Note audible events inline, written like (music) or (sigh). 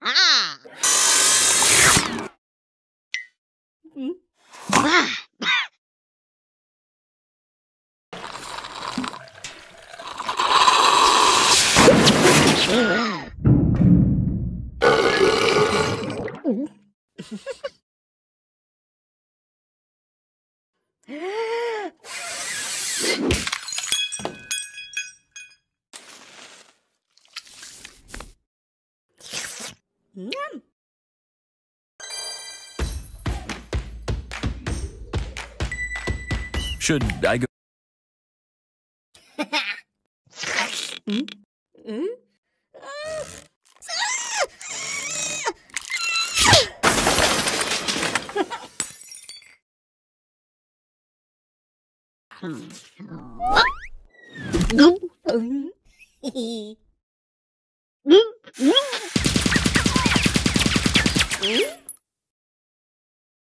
아! 응? 와! No. Should I go? (laughs) mm? Mm? Mm-hmm.